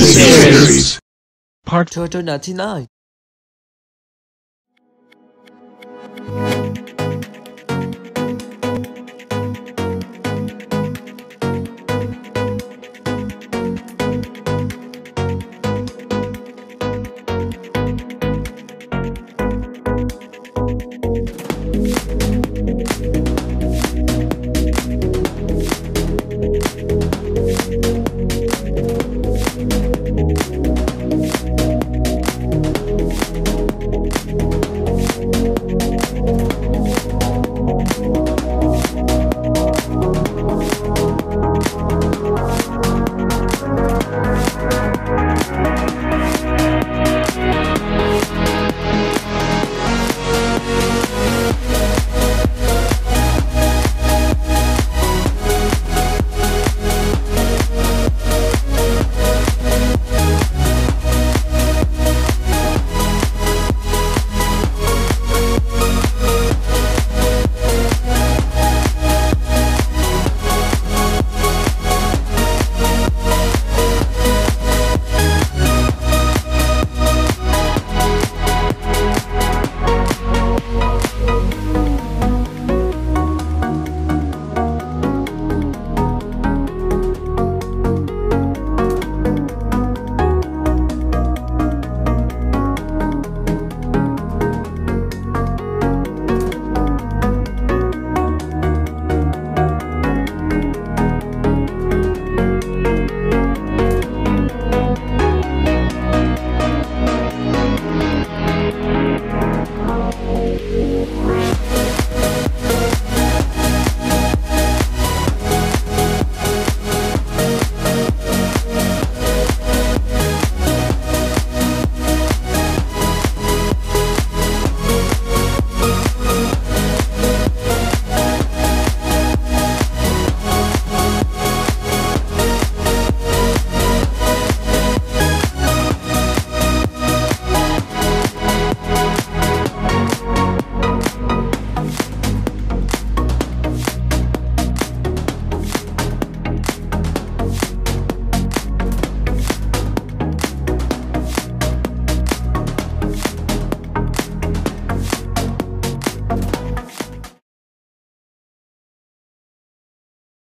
Series. Part Two Ninety Nine.